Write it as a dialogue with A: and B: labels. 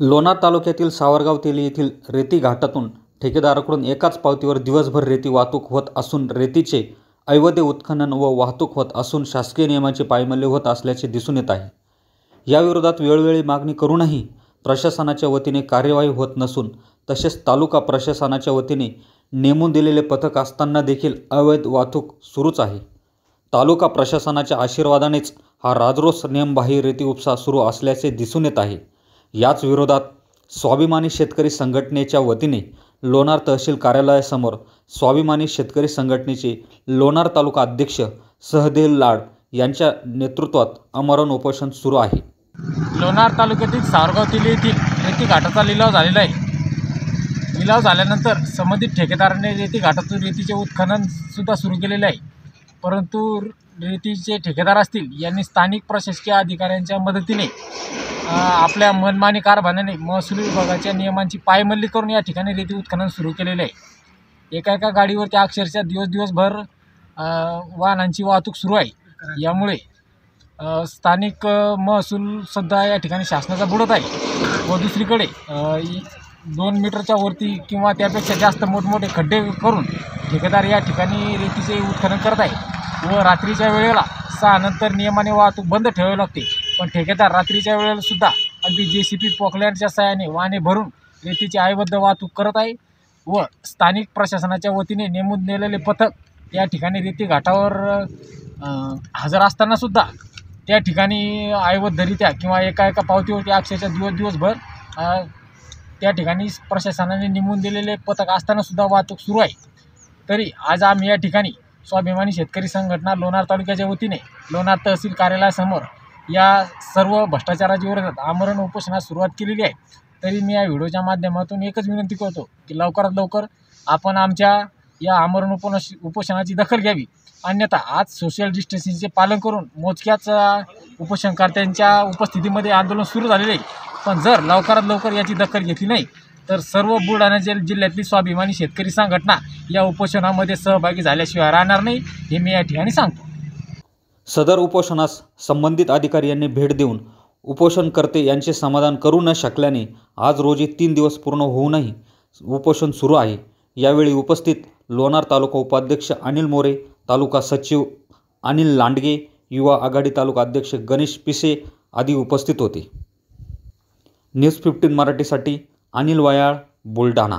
A: लोणार तालुक्यातील सावरगाव तेली येथील रेती घाटातून ठेकेदाराकडून एकाच पावतीवर दिवसभर रेती वाहतूक होत असून रेतीचे अवैध उत्खनन व वाहतूक होत असून शासकीय नियमांचे पायमल्य होत असल्याचे दिसून येत आहे. याविरोधात वेळोवेळी मागणी करूनही प्रशासनाच्या वतीने कार्यवाही होत नसून तसेच तालुका प्रशासनाच्या वतीने नेमून दिलेले पथक असताना देखील अवैध वाहतूक सुरूच आहे. तालुका प्रशासनाच्या आशीर्वादानेच हा राजरोस नियमबाह्य रेती उपसा सुरू असल्याचे दिसून येत आहे. याच विरोधात स्वाभिमानी शेतकरी संघटनेच्या वतीने लोणार तहसील कार्यालयासमोर स्वाभिमानी शेतकरी संघटनेचे लोणार तालुका अध्यक्ष सहदेव लाड यांच्या नेतृत्वात अमरण उपोषण सुरू आहे.
B: लोणार तालुक्यातील सावरगाव तिली येथील रेती घाटाचा लिलाव झालेला आहे. लिलाव झाल्यानंतर संबंधित ठेकेदाराने रेती घाटातून रेतीचे उत्खनन सुद्धा सुरू केलेले आहे. परंतु रेतीचे ठेकेदार असतील यांनी स्थानिक प्रशासकीय अधिकाऱ्यांच्या मदतीने आपल्या मनमानी कारभाराने महसूल विभागाच्या नियमांची पायमल्ली करून या ठिकाणी रेती उत्खनन सुरू केलेले आहे. एका एका गाडीवरती अक्षरशः दिवस दिवसभर वाहनांची वाहतूक सुरू आहे. यामुळे स्थानिक महसूलसुद्धा या ठिकाणी शासनाचा बुडत आहे व दुसरीकडे दोन मीटरच्या वरती किंवा त्यापेक्षा जास्त मोठमोठे खड्डे करून ठेकेदार या ठिकाणी रेतीचे उत्खनन करत आहे व रात्रीच्या वेळेला सहा नंतर नियमाने वाहतूक बंद ठेवावी लागते. पण ठेकेदार रात्रीच्या वेळेला सुद्धा अगदी जे सी पी पॉकलँडच्या सहाय्याने वाहने भरून रेतीची आयबद्ध वाहतूक करत आहे व स्थानिक प्रशासनाच्या वतीने नेमून नेलेले पथक या ठिकाणी रेती घाटावर हजर असतानासुद्धा त्या ठिकाणी आयबद्धरित्या किंवा एका एका पावतीवरती अक्षरशः दिवस दिवसभर त्या ठिकाणी प्रशासनाने नेमून दिलेले पथक असतानासुद्धा वाहतूक सुरू आहे. तरी आज आम्ही या ठिकाणी स्वाभिमानी शेतकरी संघटना लोणार तालुक्याच्या वतीने लोणार तहसील कार्यालयासमोर या सर्व भ्रष्टाचाराच्या विरोधात आमरण उपोषणास सुरुवात केलेली आहे. तरी मी या व्हिडिओच्या माध्यमातून एकच विनंती करतो की लवकरात लवकर आपण आमच्या या आमरण उपोष उपोषणाची दखल घ्यावी. अन्यथा आज सोशल डिस्टन्सिंगचे पालन करून मोजक्याच उपोषणकर्त्यांच्या उपस्थितीमध्ये आंदोलन सुरू झालेले आहे. पण जर लवकरात लवकर याची दखल घेतली नाही तर सर्व बुलढाणा जिल जिल्ह्यातली स्वाभिमानी शेतकरी संघटना या उपोषणामध्ये सहभागी झाल्याशिवाय राहणार नाही हे मी या ठिकाणी सांगतो.
A: सदर उपोषणास संबंधित अधिकारी यांनी भेट देऊन उपोषणकर्ते यांचे समाधान करू न शकल्याने आज रोजी तीन दिवस पूर्ण होऊनही उपोषण सुरू आहे. यावेळी उपस्थित लोणार तालुका उपाध्यक्ष अनिल मोरे तालुका सचिव अनिल लांडगे युवा आघाडी तालुका अध्यक्ष गणेश पिसे आदी उपस्थित होते. न्यूज फिफ्टीन मराठीसाठी अनिल वयाळ बुलढाणा